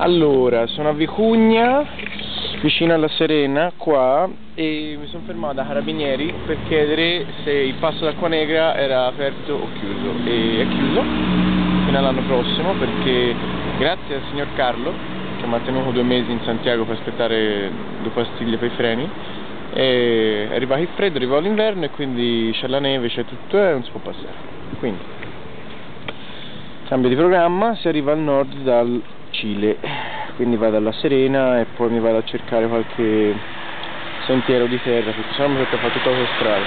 Allora, sono a Vicugna, vicino alla Serena, qua, e mi sono fermato da Carabinieri per chiedere se il passo d'acqua negra era aperto o chiuso. E è chiuso fino all'anno prossimo perché grazie al signor Carlo, che mi ha tenuto due mesi in Santiago per aspettare due pastiglie per i freni, è arrivato il freddo, arrivò l'inverno e quindi c'è la neve, c'è tutto e non si può passare. Quindi, cambio di programma, si arriva al nord dal Cile. Quindi vado alla Serena e poi mi vado a cercare qualche sentiero di terra perché sennò mi tocca fare tutta l'autostrada